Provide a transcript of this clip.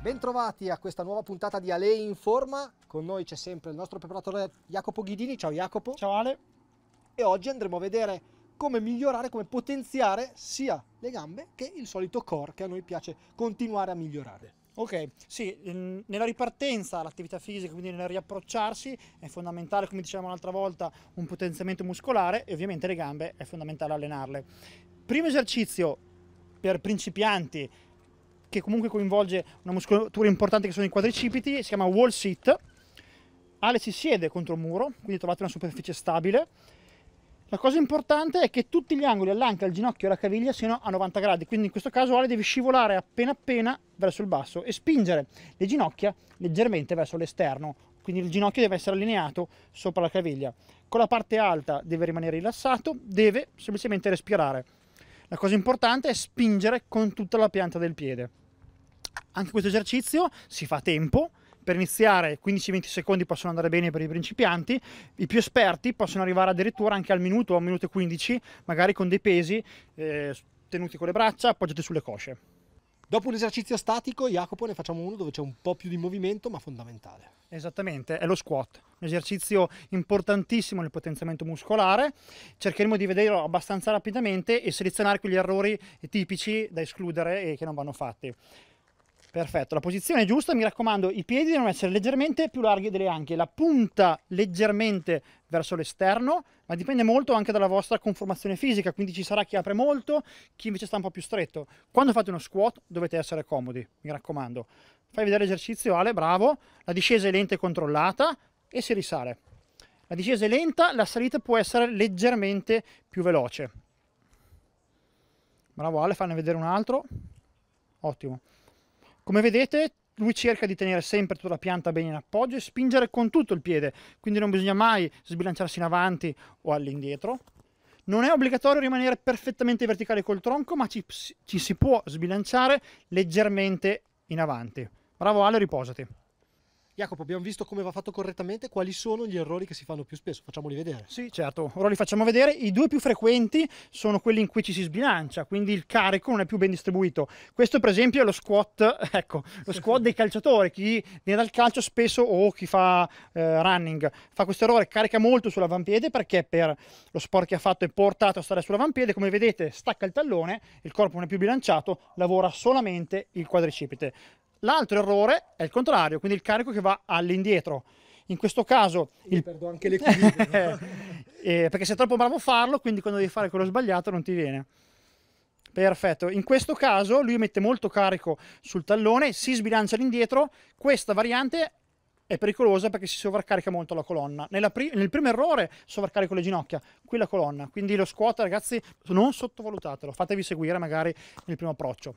Bentrovati a questa nuova puntata di Ale in forma. Con noi c'è sempre il nostro preparatore Jacopo Ghidini. Ciao Jacopo. Ciao Ale. E oggi andremo a vedere come migliorare, come potenziare sia le gambe che il solito core che a noi piace continuare a migliorare. Ok, sì, nella ripartenza l'attività fisica, quindi nel riapprocciarsi, è fondamentale, come dicevamo l'altra volta, un potenziamento muscolare e ovviamente le gambe è fondamentale allenarle. Primo esercizio per principianti che comunque coinvolge una muscolatura importante che sono i quadricipiti, si chiama wall sit. Ale si siede contro il muro, quindi trovate una superficie stabile. La cosa importante è che tutti gli angoli all'anca, al ginocchio e alla caviglia siano a 90 gradi, quindi in questo caso Ale deve scivolare appena appena verso il basso e spingere le ginocchia leggermente verso l'esterno, quindi il ginocchio deve essere allineato sopra la caviglia. Con la parte alta deve rimanere rilassato, deve semplicemente respirare. La cosa importante è spingere con tutta la pianta del piede. Anche questo esercizio si fa a tempo, per iniziare 15-20 secondi possono andare bene per i principianti, i più esperti possono arrivare addirittura anche al minuto o a minuto e 15, magari con dei pesi eh, tenuti con le braccia, appoggiati sulle cosce. Dopo un esercizio statico, Jacopo, ne facciamo uno dove c'è un po' più di movimento, ma fondamentale. Esattamente, è lo squat, un esercizio importantissimo nel potenziamento muscolare. Cercheremo di vederlo abbastanza rapidamente e selezionare quegli errori tipici da escludere e che non vanno fatti. Perfetto, la posizione è giusta, mi raccomando, i piedi devono essere leggermente più larghi delle anche, la punta leggermente verso l'esterno, ma dipende molto anche dalla vostra conformazione fisica, quindi ci sarà chi apre molto, chi invece sta un po' più stretto. Quando fate uno squat dovete essere comodi, mi raccomando. Fai vedere l'esercizio Ale, bravo, la discesa è lenta e controllata e si risale. La discesa è lenta, la salita può essere leggermente più veloce. Bravo Ale, fanne vedere un altro. Ottimo. Come vedete lui cerca di tenere sempre tutta la pianta bene in appoggio e spingere con tutto il piede, quindi non bisogna mai sbilanciarsi in avanti o all'indietro. Non è obbligatorio rimanere perfettamente verticale col tronco, ma ci, ci si può sbilanciare leggermente in avanti. Bravo Ale, riposati. Jacopo, abbiamo visto come va fatto correttamente, quali sono gli errori che si fanno più spesso? Facciamoli vedere. Sì, certo, ora li facciamo vedere. I due più frequenti sono quelli in cui ci si sbilancia, quindi il carico non è più ben distribuito. Questo per esempio è lo squat, ecco, lo squat dei calciatori, chi viene dal calcio spesso o chi fa eh, running fa questo errore, carica molto sull'avampiede perché per lo sport che ha fatto è portato a stare sull'avampiede, come vedete stacca il tallone, il corpo non è più bilanciato, lavora solamente il quadricipite. L'altro errore è il contrario, quindi il carico che va all'indietro. In questo caso... Il... perdo anche l'equilibrio. eh, perché sei troppo bravo a farlo, quindi quando devi fare quello sbagliato non ti viene. Perfetto, in questo caso lui mette molto carico sul tallone, si sbilancia all'indietro, questa variante è pericolosa perché si sovraccarica molto la colonna. Pri nel primo errore sovraccarico le ginocchia, qui la colonna, quindi lo squat ragazzi non sottovalutatelo, fatevi seguire magari nel primo approccio.